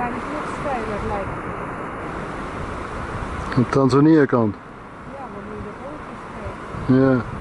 waarschijnlijk dus nog steiler lijkt Tanzania kant? Ja, maar nu de boot is Ja.